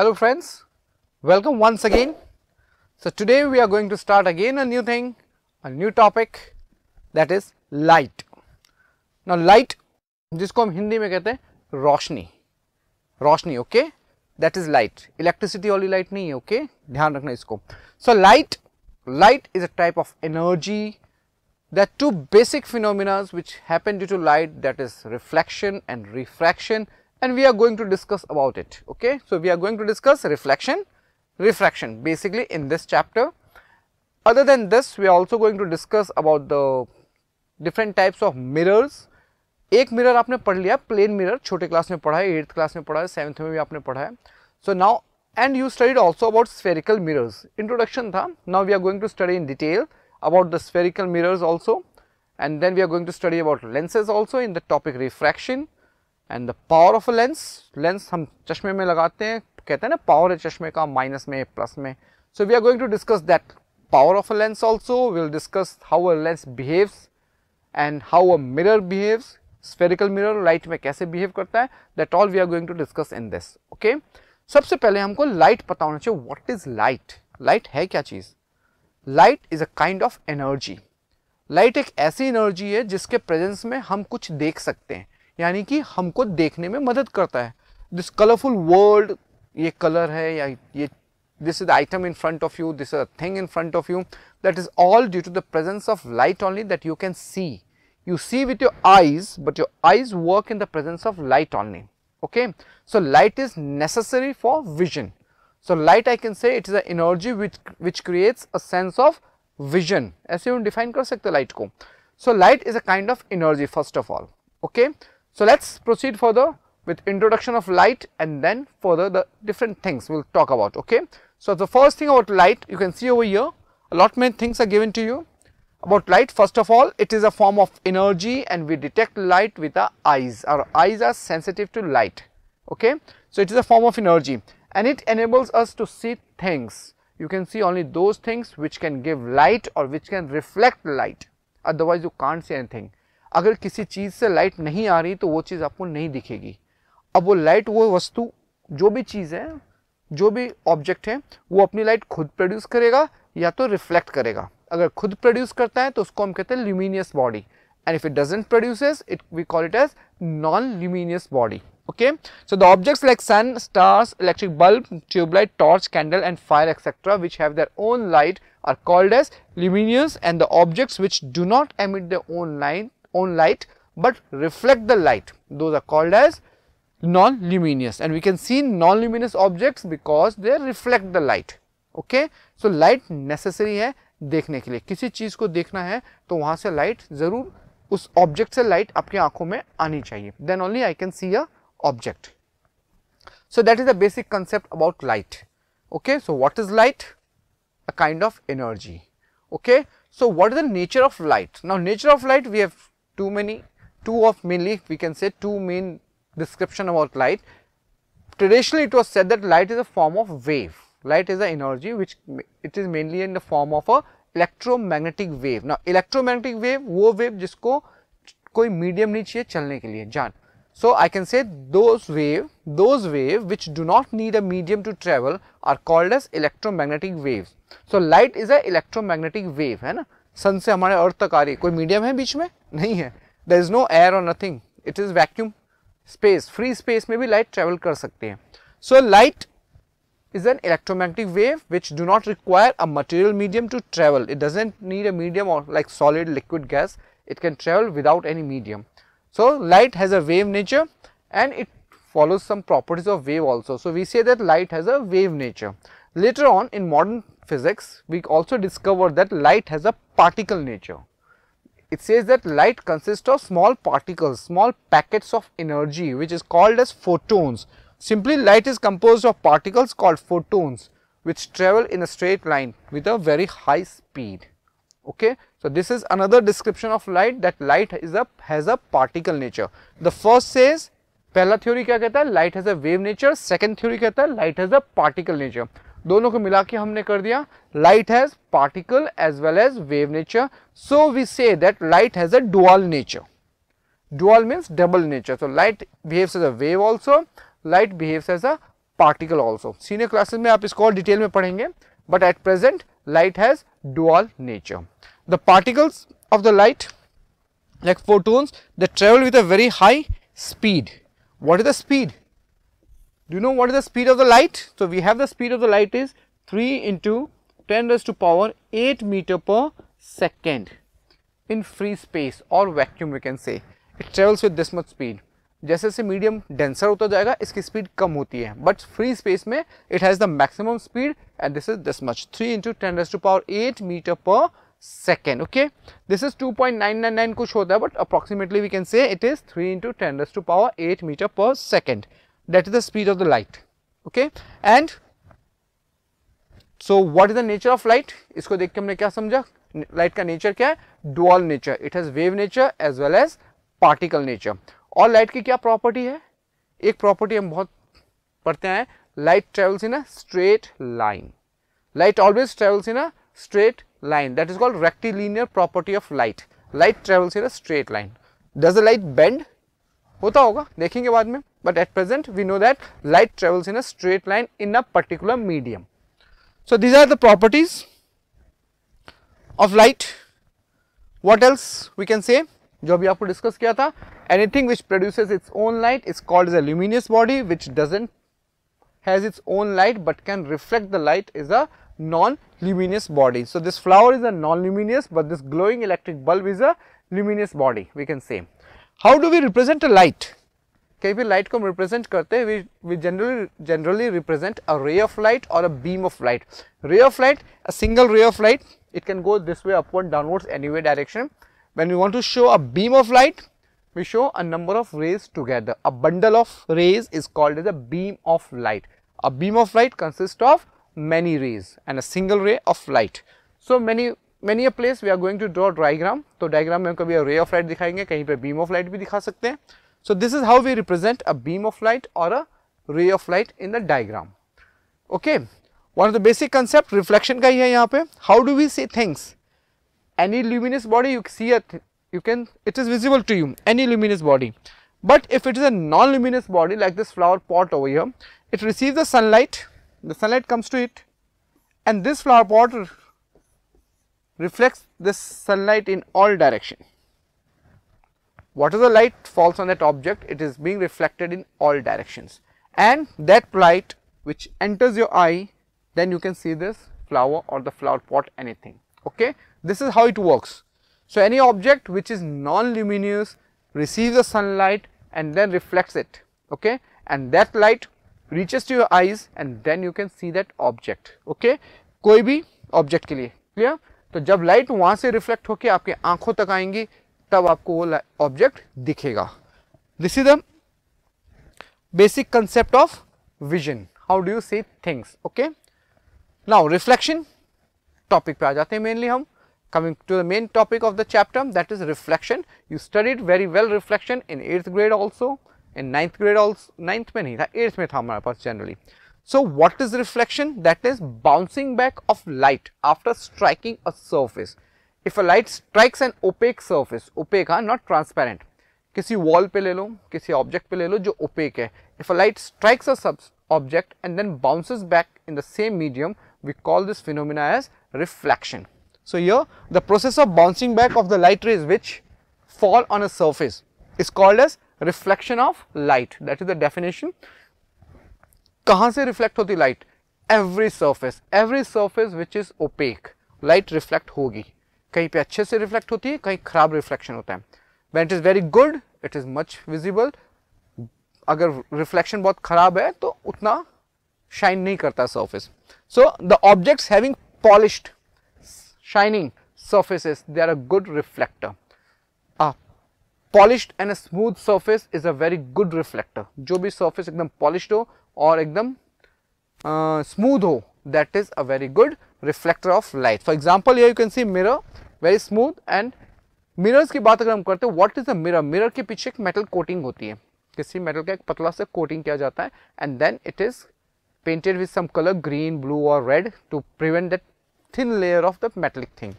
Hello friends, welcome once again. So today we are going to start again a new thing, a new topic that is light. Now light जिसको हम हिंदी में कहते हैं रोशनी रोशनी okay that is light electricity वाली light नहीं है okay okay? ध्यान रखना इसको so light light is a type of energy there are two basic phenomena which happen due to light that is reflection and refraction and we are going to discuss about it okay so we are going to discuss reflection refraction basically in this chapter other than this we are also going to discuss about the different types of mirrors एक mirror आपने पढ़ लिया plane mirror छोटे class में पढ़ा है eighth class में पढ़ा है सेवन्थ में भी आपने पढ़ा है so now and you studied also about spherical mirrors introduction था now we are going to study in detail about the spherical mirrors also and then we are going to study about lenses also in the topic refraction And the power of lens lens हम चश्मे में लगाते हैं, कहते हैं ना power है चश्मे का माइनस में प्लस में। So we are going to discuss that power of a lens also will discuss how a lens behaves and how a mirror behaves spherical mirror light में कैसे बिहेव करता है। That all we are going to discuss in this okay सबसे पहले हमको light पता होना चाहिए व्हाट इज़ लाइट लाइट है क्या चीज़? Light is a kind of energy light एक ऐसी एनर्जी है जिसके प्रेजेंस में हम कुछ देख सकते हैं। यानी कि हमको देखने में मदद करता है। दिस कलरफुल वर्ल्ड ये कलर है या ये this is item in front of you this is a thing in front of you that is all due to the presence of light only that you can see you see with your eyes but your eyes work in the presence of light only okay so light is necessary for vision so light I can say it is a which which creates a sense of vision ऐसे हम define कर सकते light को। So light is a kind of energy first of all okay So, let us proceed further with introduction of light and then further the different things we will talk about. Okay. So, the first thing about light you can see over here a lot many things are given to you. About light first of all it is a form of energy and we detect light with our eyes. Our eyes are sensitive to light okay? So it is a form of energy and it enables us to see things. You can see only those things which can give light or which can reflect light. Otherwise you can't see anything अगर किसी चीज़ से light नहीं आ रही तो वो चीज़ आपको नहीं दिखेगी। अब वो लाइट वो वस्तु, जो भी चीज़ है, जो भी ऑब्जेक्ट है, वो अपनी लाइट खुद प्रोड्यूस करेगा या तो रिफ्लेक्ट करेगा। अगर खुद प्रोड्यूस करता है तो उसको हम कहते हैं luminous body and if it doesn't produce it we call it as non luminous body okay so the objects like sun stars electric bulb tube light torch candle and fire etcetera which have their own light are called as luminous and the objects which do not emit the own light own light but reflect the light those are called as non luminous and we can see non luminous objects because they reflect the light okay so light necessary hai देखने के लिए किसी चीज़ को देखना है तो वहाँ से लाइट ज़रूर उस ऑब्जेक्ट से लाइट आपकी आंखों में आनी चाहिए then only I can see a object so that is the basic concept about light okay so what is light a kind of energy okay so what is the nature of light now nature of light we have too many two of mainly we can say two main description about light traditionally it was said that light is a form of wave light is the energy which it is mainly in the form of a electromagnetic wave now electromagnetic wave वो wave जिसको कोई medium नहीं चाहिए चलने के लिए जान so I can say those wave those wave which do not need a medium to travel are called as electromagnetic waves so light is a electromagnetic wave है ना सन से हमारे अर्थ तक आ रही है कोई मीडियम है बीच में नहीं है देर इज नो एयर और nothing it is vacuum space free space में भी लाइट ट्रेवल कर सकती है so so, light is an electromagnetic wave which do not require a material medium to travel. It does not need a medium or like solid liquid gas, it can travel without any medium. So, light has a wave nature and it follows some properties of wave also. So, we say that light has a wave nature. Later on in modern physics, we also discovered that light has a particle nature. It says that light consists of small particles, small packets of energy which is called as photons Simply light is composed of particles called photons which travel in a straight line with a very high speed. Okay. So, this is another description of light that light is a has a particle nature. The first says पहला theory क्या कहता है light has a wave nature second theory कहता है light has a particle nature दोनों को मिला के हमने कर दिया light has particle as well as wave nature so we say that light has a dual nature dual means double nature so light behave as a wave also light behave as a particle also senior classes में आप इसको और detail में पढ़ेंगे but at present light has dual nature the particles of the light like photons the travel with a very high speed what is the speed Do you know what is the speed of the light? So, we have the speed of the light is 3 into 10 raised to power 8 meter per second in free space or vacuum we can say. It travels with this much speed. जैसे जैसे medium denser होता जाएगा इसकी speed कम होती है but free space में it has the maximum speed and this is this much three into ten raise to power eight metre per second okay this is 2.999 कुछ होता है but approximately we can say it is 3 into ten raise to power eight metre per second that is the speed of the light okay and so what is the nature of light इसको देख के हमने क्या समझा light का nature क्या है dual nature it has wave nature as well as particle nature और लाइट की क्या प्रॉपर्टी है एक प्रॉपर्टी हम बहुत पढ़ते हैं light travels in a straight line light always travels in a straight line that is called rectilinear property of light light travels in a straight line does the light bend होता होगा, देखेंगे बाद में। But at present we know that light travels in a straight line in a particular medium so these are the properties of light what else we can say जो अभी आपको discuss किया था anything which produce its own light is called is a luminous body which doesn't has its own light but can reflect the light is a non luminous body so this flower is a non luminous but this glowing electric bulb is a luminous body we can same How do we represent a light? कहीं भी light को हम represent करते हैं we we generally generally represent a ray of light और a beam of light ray of light a single ray of light it can go this way upward downwards anyway direction when we want to show a beam of light we show a number of rays together a bundle of rays is called as a beam of light a beam of light consists of many rays and a single ray of light so many many a place we are going to draw diagram तो diagram में हम कभी रे of light दिखाएँगे, कहीं पे beam of light भी दिखा सकते हैं। So this is how we represent a beam of light और a ray of light in the diagram okay one of the basic concept reflection का ही है यहाँ पे। How do we see things any luminous body you see you can it is visible to you any luminous body but if it is a non luminous body like this flower pot over it receive the sunlight the sunlight comes to it and this flower pot reflects this sunlight in all direction whatever light falls on that object it is being reflected in all directions and that light which enters your eye then you can see this flower or the flower pot anything okay this is how it works so any object which is non-luminous receives the sunlight and then reflects it okay and that light reaches to your eyes and then you can see that object okay कोई भी object के लिए clear तो जब light वहाँ से reflect होकर आपके आँखों तक आएँगी, तब आपको वो ऑब्जेक्ट दिखेगा। This is the basic concept of vision how do you see things okay now reflection topic पे आ जाते हैं मेनली हम। Coming to the main topic of the chapter that is reflection you studied very well reflection in eighth grade also in ninth grade also ninth में नहीं था eighth में था हमारे पास generally so what is reflection that is bouncing back of light after striking a surface if a light strikes an opaque surface opaque हाँ not transparent किसी wall पे ले लो किसी object पे ले लो जो opaque है if a light strikes a sub object and then bounces back in the same medium we call this phenomena as reflection so here the process of bouncing back of the light rays which fall on a surface is called as reflection of light that is the definition कहाँ से reflect होती? Light every surface every surface which is opaque light reflect होगी। कहीं पे अच्छे से reflect होती है, कहीं खराब रिफ्लेक्शन होता है। When it is very good it is much visible अगर रिफ्लेक्शन बहुत खराब है तो उतना शाइन नहीं करता surface so the object having polish shining surfaces they are a good reflector polish and a smooth surface is a very good reflector जो भी सर्फेस एकदम पॉलिश हो और एकदम स्मूथ हो that is a very good reflector of light for example here you can see mirror very smooth and mirrors की बात अगर हम करते हैं what is a mirror mirror के पीछे एक मेटल कोटिंग होती है किसी मेटल का एक पतला से कोटिंग किया जाता है and then it is painted with some color green blue or red to prevent that thin layer of the metallic thing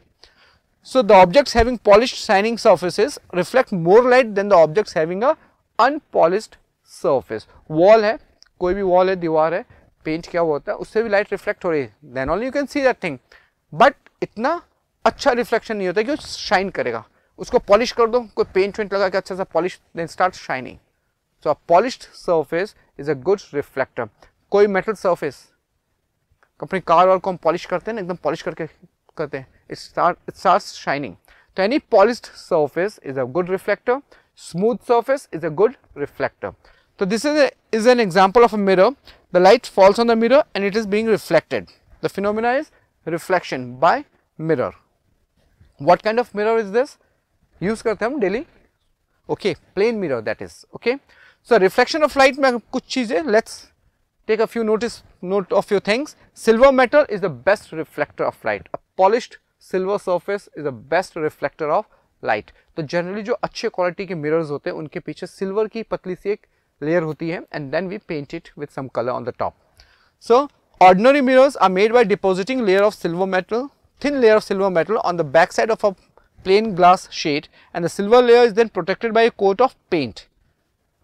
so the objects having polished shining surfaces reflect more light than the objects having a unpolished surface wall है कोई भी wall है दीवार है paint क्या हुआ होता है उससे भी लाइट रिफ्लेक्ट हो रही है। Then only you can see that thing but इतना अच्छा रिफ्लेक्शन नहीं होता कि वो शाइन करेगा। उसको पॉलिश कर दो कोई पेंट वेंट लगा के अच्छा सा polish then start shining so a polished surface is a good reflector कोई मेटल सरफेस अपनी कार वाल को हम पॉलिश करते हैं ना एकदम पॉलिश करके करते हैं it start it start shining तो any polished surface is a good reflector smooth surface is good reflector. So, this is, a, is an example of a mirror. The light falls on the mirror and it is being reflected. The phenomena is reflection by mirror. What kind of mirror is this? Use करते हम daily. Okay, plain mirror that is. Okay. So, reflection of light में कुछ चीज़ें let's take a few notice note of few things. Silver metal is the best reflector of light. A polished silver surface is the best reflector of light. तो generally जो अच्छे quality के mirrors होते हैं उनके पीछे सिल्वर की पतली सी एक लेयर होती है and then we paint it with some colour on the top so ordinary mirrors are made by depositing layer of silver metal thin layer of silver metal on the back side of a plain glass shade and the silver layer is then protected by coat of paint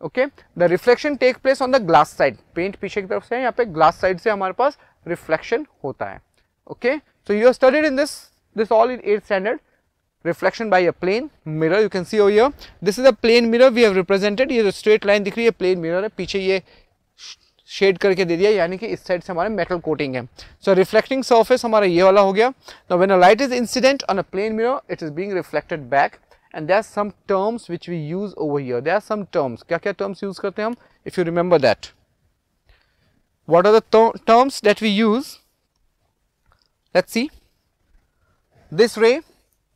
okay the reflection take place on the glass side paint पीछे की तरफ़ से यहाँ पे glass side से हमारे पास reflection होता है. Okay so you are studied in this this all in eight standard reflection by a plane mirror you can see over here this is a plane mirror we have represented ये जो straight line दिख रही है plane mirror है पीछे ये shade करके दे दिया यानी कि इस साइड से हमारे मेटल कोटिंग है सो रिफ्लेक्टिंग सरफेस हमारा ये वाला हो गया तो when a light is incident on a plane mirror it is being reflected back and there are some terms which we use over here. There are some terms. क्या क्या terms use करते हैं हम? If you remember that. What are the terms that we use? Let's see. This ray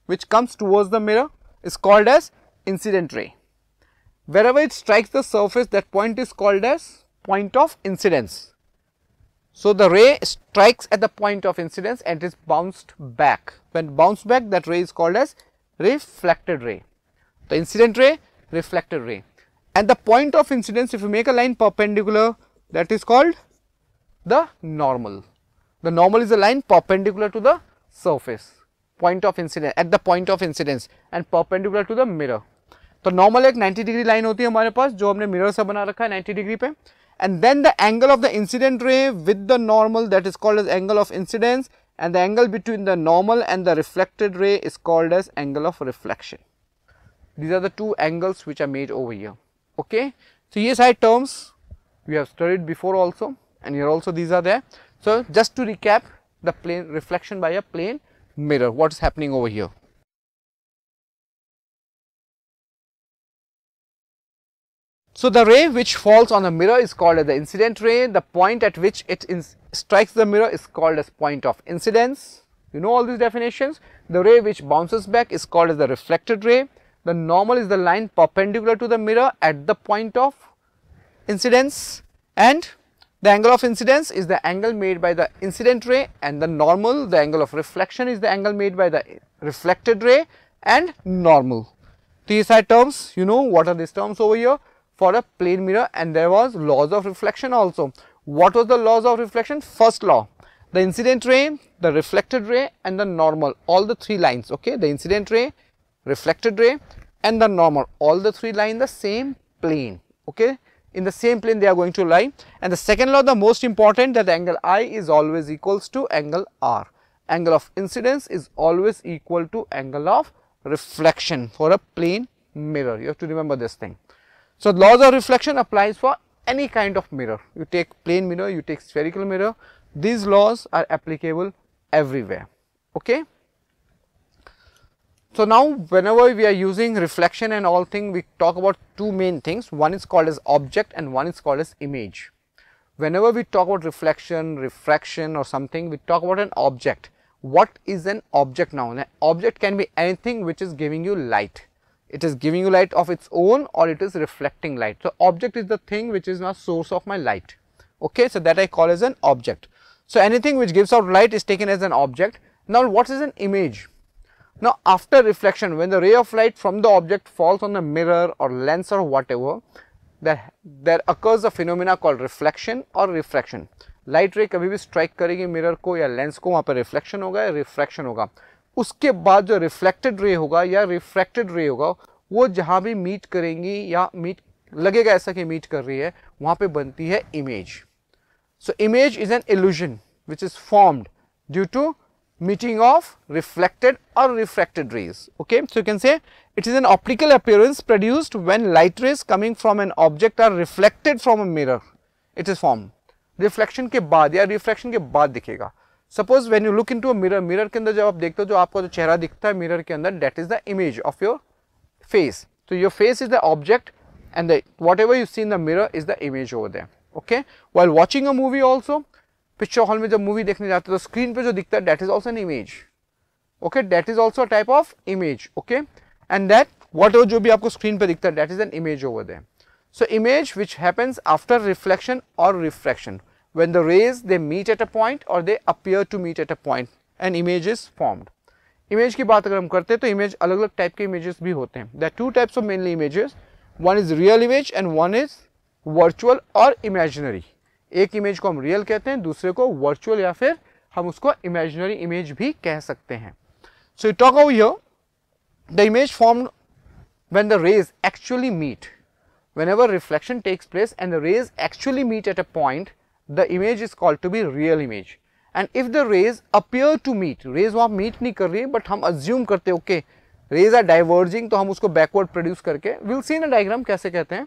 which comes towards the mirror is called as incident ray. Wherever it strikes the surface that point is called as point of incidence. So, the ray strikes at the point of incidence and is bounced back. When bounced back that ray is called as reflected ray. The incident ray, reflected ray. And the point of incidence, if you make a line perpendicular, that is called the normal. The normal is a line perpendicular to the surface, point of incidence, at the point of incidence and perpendicular to the mirror. तो normal एक 90 degree line होती है हमारे पास जो हमने mirror से बना रखा है 90 डिग्री पे and then the angle of the incident ray with the normal that is called as angle of incidence and the angle between the normal and the reflected ray is called as angle of reflection. These are the two angles which are made over here. Okay. So, ESI terms we have studied before also and here also these are there. So, just to recap the plane reflection by a plane mirror what is happening over here. So, the ray which falls on a mirror is called as the incident ray, the point at which it strikes the mirror is called as point of incidence. You know all these definitions. The ray which bounces back is called as the reflected ray. The normal is the line perpendicular to the mirror at the point of incidence and the angle of incidence is the angle made by the incident ray and the normal, the angle of reflection is the angle made by the reflected ray and normal. These are terms, you know what are these terms over here for a plane mirror and there was laws of reflection also. What was the laws of reflection? First law, the incident ray, the reflected ray and the normal, all the three lines, okay, the incident ray, reflected ray and the normal, all the three in the same plane, okay. In the same plane they are going to lie and the second law the most important that angle I is always equals to angle R. Angle of incidence is always equal to angle of reflection for a plane mirror. You have to remember this thing. So, laws of reflection applies for any kind of mirror. You take plane mirror, you take spherical mirror, these laws are applicable everywhere. Okay. So, now whenever we are using reflection and all thing, we talk about two main things. One is called as object and one is called as image. Whenever we talk about reflection, refraction or something, we talk about an object. What is an object now? An object can be anything which is giving you light it is giving you light of its own or it is reflecting light. So, object is the thing which is now source of my light. Okay, so that I call as an object. So, anything which gives out light is taken as an object. Now, what is an image? Now, after reflection, when the ray of light from the object falls on the mirror or lens or whatever, there, there occurs a phenomena called reflection or refraction. Light ray कभी भी strike करेगी mirror को या lens को वहाँ पर reflection होगा या रिफ्रैक्शन होगा उसके बाद जो रिफ्लेक्टेड रे होगा या रिफ्रैक्टेड रे होगा वो जहाँ भी मीट करेंगी या मीट लगेगा ऐसा कि मीट कर रही है वहाँ पे बनती है image so image is an illusion which is formed due to meeting of reflected or refracted rays okay so you can say it is an optical appearance produced when light rays coming from an object are reflected from a mirror it is formed reflection के बाद या refraction के बाद दिखेगा suppose when you look into a mirror mirror के अंदर जब आप देखते हो जो आपका जो चेहरा दिखता है mirror के अंदर that is the image of your face so your face is the object and the whatever you see in the mirror is the image over there okay while watching a movie also picture hall में जब movie देखने जाते हैं तो screen पे जो दिखता है that is also an image okay that is also type of image okay and that what जो भी आपको स्क्रीन पे दिखता है that is an image over there so, image which happens after reflection or refraction. When the rays, they meet at a point or they appear to meet at a point, an image is formed. Image की बात अगर हम करते हैं तो image अलग अलग type के इमेजेस भी होते हैं. The two types of mainly images one is real image and one is virtual और इमेजिनरी एक इमेज को हम रियल कहते हैं, दूसरे को वर्चुअल या फिर हम उसको इमेजनरी इमेज भी कह सकते हैं। So you talk of the image form when the rays actually meet whenever reflection takes place and the rays actually meet at a point the image is called to be real image and if the rays appear to meet rays वहाँ मीट नहीं कर रही है but हम assume करते okay raise are diverging तो हम उसको बैकवर्ड प्रोड्यूस करके will see in a diagram कैसे कहते हैं।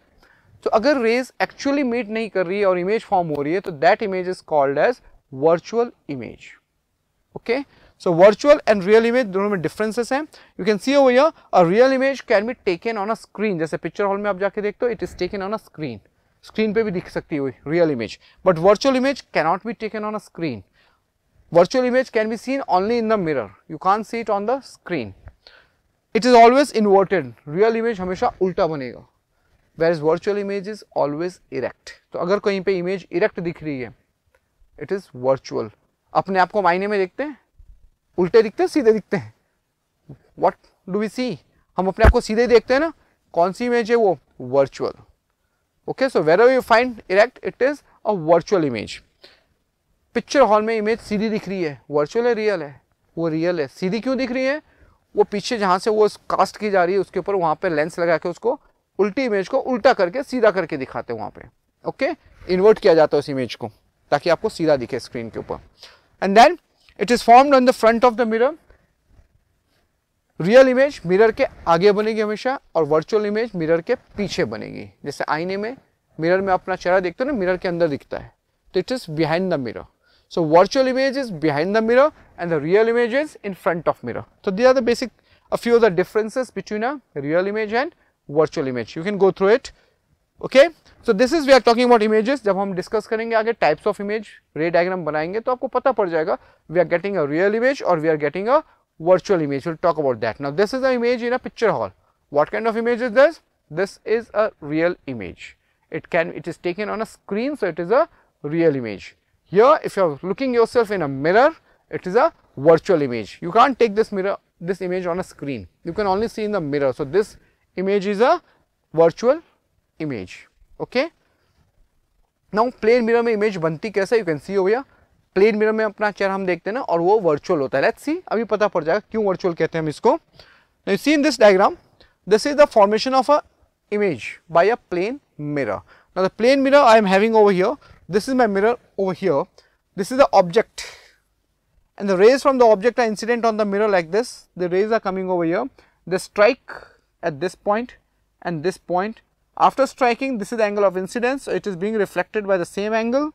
तो अगर रेज एक्चुअली मीट नहीं कर रही है और इमेज फॉर्म हो रही है तो that image is called as virtual image okay so virtual and real image दोनों में डिफरेंसेस हैं. You can see over a real image can be taken on a screen जैसे पिक्चर हॉल में आप जाके देखते हो it is taken on a screen screen पे भी दिख सकती हुई real image but virtual image cannot be taken on a screen virtual image can be seen only in the mirror. You can't see it on the screen. It is always inverted. Real image हमेशा उल्टा बनेगा. Where is virtual image is always erect तो अगर कहीं पे image erect दिख रही है इट इज़ वर्चुअल अपने आप को मायने में देखते हैं, उल्टे दिखते हैं, सीधे दिखते हैं। वट डू वी सी हम अपने आप को सीधे देखते हैं ना, कौन सी इमेज है वो? Virtual okay so where you find erect it is a virtual image picture hall में इमेज सीधी दिख रही है वर्चुअल है रियल है? वो रियल है। सीधी क्यों दिख रही है? वो पीछे जहाँ से वो कास्ट की जा रही है, उसके ऊपर वहाँ पे लेंस लगा के उसको उल्टी इमेज को उल्टा करके सीधा करके दिखाते हैं वहाँ पे। ओके इन्वर्ट किया जाता है उस इमेज को, ताकि आपको सीधा दिखे स्क्रीन के ऊपर। And then it is formed on the front of the mirror real image mirror के आगे बनेगी हमेशा, और वर्चुअल इमेज मिरर के पीछे बनेगी। जैसे आईने में मिरर में अपना चेहरा देखते हो ना मिरर के अंदर दिखता है। तो it is behind the mirror virtual image is behind the mirror, and the real image is in front of mirror. So, these are the basic, a few of the differences between a real image and virtual image you can go through it okay so this is we are talking about images जब हम discuss करेंगे आगे types of image ray diagram बनाएंगे तो आपको पता पड़ जाएगा we are getting a real image or we are getting a virtual image we'll talk about that now this is an image in a picture hall what kind of image is this this is a real image it can it is taken on a screen so it is a real image here if you are looking yourself in a mirror it is a virtual image you can't take this mirror this image on a screen you can only see in the mirror so this image is a virtual image okay now plane mirror में image बनती कैसे you can see over here plane mirror में अपना चेहरा हम देखते हैं ना और वो वर्चुअल होता है लेट्स सी अभी पता पड़ जाएगा क्यों वर्चुअल कहते हैं हम इसको you see in this diagram this is the formation of a image by a plane mirror now the plane mirror i am having over here this is my mirror over here this is the object and the rays from the object are incident on the mirror like this the rays are coming over here they strike at this point and this point. After striking, this is the angle of incidence, so it is being reflected by the same angle.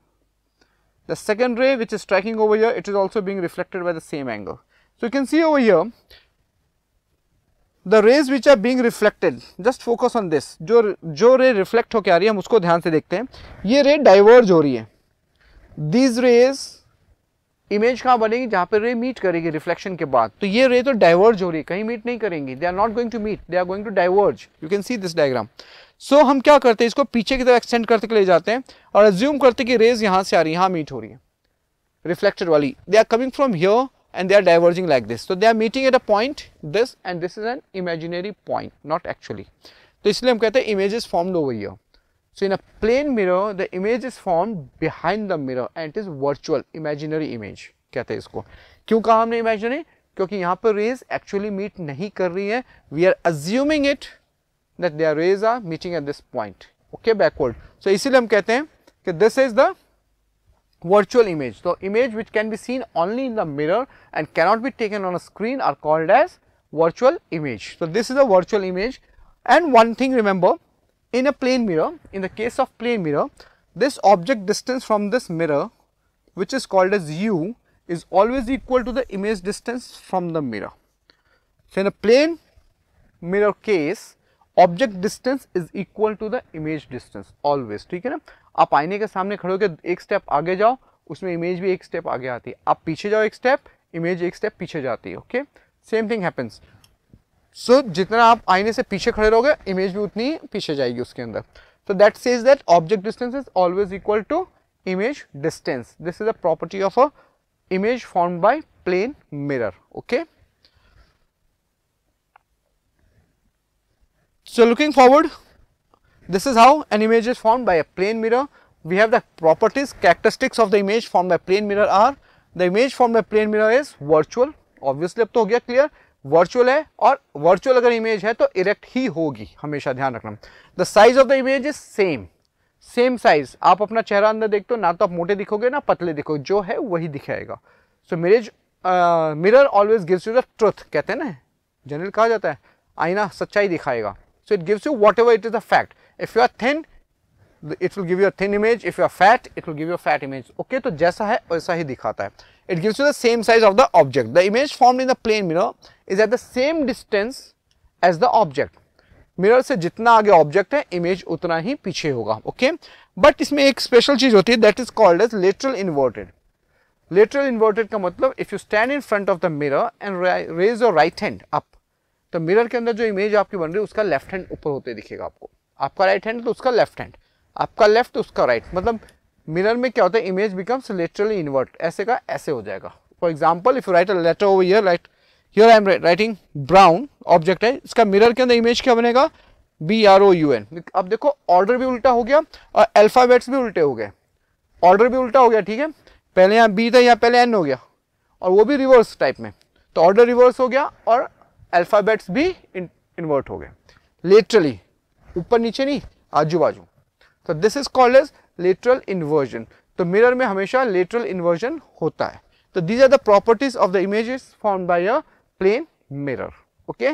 The second ray which is striking over here, it is also being reflected by the same angle. So, you can see over here, the rays which are being reflected, just focus on this, जो जो ray reflect होकर आ रही है हम उसको ध्यान से देखते हैं ये ray diverge हो रही है these rays इमेज कहाँ बनेगी? जहाँ पे रे मीट करेगी रिफ्लेक्शन के बाद। तो ये रे तो डाइवर्ज हो रही है। कहीं मीट नहीं करेंगी। They are not going to meet they are going to diverge you can see this diagram so हम क्या करते हैं? इसको पीछे की तरफ़ एक्सटेंड करते ले जाते हैं और एज्यूम करते कि रेज यहाँ से आ रही है यहाँ मीट हो रही है। रिफ्लेक्टेड वाली। They are coming from here and they are diverging like this. So, they are meeting at a point this and this is an imaginary point not actually. तो इसलिए हम कहते हैं image is formed over here. So, in a plane mirror, the image is formed behind the mirror and it is virtual, imaginary image कहते हैं इसको क्यों कहा हमने imaginary? क्योंकि यहाँ पर rays actually meet नहीं कर रही है we are assuming it that their rays are meeting at this point okay backward so इसीलिए हम कहते हैं कि this is the virtual image. So, image which can be seen only in the mirror and cannot be taken on a screen are called as virtual image. So, this is a virtual image and one thing remember in a plane mirror, in the case of plane mirror, this object distance from this mirror which is called as u is always equal to the image distance from the mirror. So, in a plane mirror case object distance is equal to the image distance always ठीक है ना आप आईने के सामने खड़े होकर एक स्टेप आगे जाओ उसमें इमेज भी एक स्टेप आगे आती है आप पीछे जाओ एक स्टेप इमेज एक स्टेप पीछे जाती है okay same thing happens so so, जितना आप आईने से पीछे खड़े रहोगे इमेज भी उतनी पीछे जाएगी उसके अंदर। तो that says that object distance is always equal to image distance this is a property of a image form by plane mirror okay so looking forward this is how an image is form by a plane mirror we have the properties characteristics of the image form by plane mirror are the image form by plane mirror is virtual obviously अब तो हो गया clear virtual है और virtual अगर image है तो erect ही होगी, हमेशा ध्यान रखना। The size of the image is same same size आप अपना चेहरा अंदर देखते हो, ना तो आप मोटे दिखोगे, ना पतले दिखोगे, जो है वही दिखाएगा so mirage mirror always gives you the truth कहते हैं ना? जनरल कहा जाता है, आईना सच्चाई दिखाएगा। So it gives you whatever it is a fact if you are thin it will give you a thin image if you are fat it will give you a fat image okay तो जैसा है, वैसा ही दिखाता है। It gives you the same size of the object the image form in the plane mirror is at the same distance as the object mirror से जितना आगे ऑब्जेक्ट है इमेज उतना ही पीछे होगा ओके बट इसमें एक स्पेशल चीज़ होती है that is called as lateral inverted lateral inverted का मतलब if you stand in front of the mirror and raise your right hand up तो मिरर के अंदर जो इमेज आपकी बन रही है, उसका लेफ़्ट हैंड ऊपर होते दिखेगा आपको। आपका राइट हैंड तो उसका लेफ़्ट हैंड आपका लेफ़्ट तो उसका राइट मतलब मिरर में क्या होता है इमेज बिकम्स लिटरली इन्वर्ट ऐसे का, ऐसे हो जाएगा। For example if you write a letter over here right here I am writing brown object है। इसका मिरर के अंदर इमेज क्या बनेगा? B R O U N अब देखो ऑर्डर भी उल्टा हो गया और अल्फाबेट्स भी उल्टे हो गए। ऑर्डर भी उल्टा हो गया, ठीक है? पहले यहाँ बी था, यहाँ पहले एन हो गया। और वो भी रिवर्स टाइप में। तो ऑर्डर रिवर्स हो गया और अल्फ़ाबेट्स भी इन्वर्ट हो गए। लेटरली ऊपर नीचे नहीं आजू बाजू तो this is called as lateral inversion तो मिरर में हमेशा लेटरल इन्वर्जन होता है। तो these are the properties of the images form by a plane mirror okay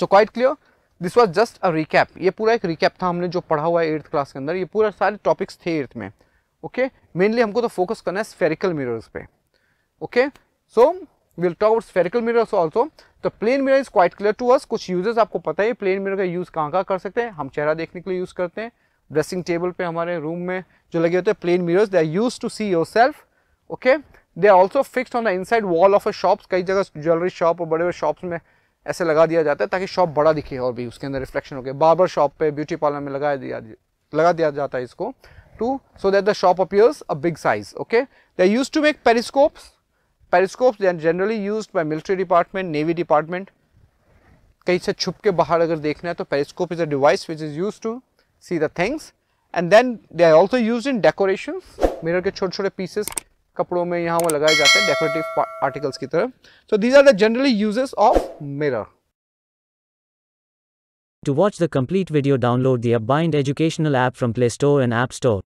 so quite clear this was just a recap ये पूरा एक रिकैप था हमने जो पढ़ा हुआ है एट्थ क्लास के अंदर। ये पूरा सारे टॉपिक्स थे एट्थ में ओके okay? मेनली हमको तो फोकस करना है स्फेरिकल मिरर्स पे okay so will talk about spherical mirrors also तो plane mirror is quite clear to us कुछ यूजेस आपको पता है प्लेन मिरर का यूज़ कहाँ कहाँ कर सकते हैं। हम चेहरा देखने के लिए यूज़ करते हैं। ड्रेसिंग टेबल पे हमारे रूम में जो लगे होते हैं plane mirrors they are use to see yourself okay they are also fixed on the inside wall of a shops कई जगह ज्वेलरी शॉप और बड़े बड़े शॉप्स में ऐसे लगा दिया जाता है ताकि शॉप बड़ा दिखे और भी उसके अंदर रिफ्लेक्शन हो गया। बार्बर शॉप पे ब्यूटी पार्लर में लगा दिया लगा दिया जाता है इसको to so that the shop appears a big size okay they use to make periscopes periscopes are generally used by military department, navy department. कहीं से छुप के बाहर अगर देखना है तो periscope is a device which is use to see the things and then they are also use in decoration mirror के छोटे छोटे पीसेस कपड़ों में यहाँ वो लगाए जाते हैं डेकोरेटिव आर्टिकल्स की तरफ़ so these are the generally uses of mirror to watch the complete video download दाइंड educational app from play store and app store